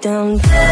down.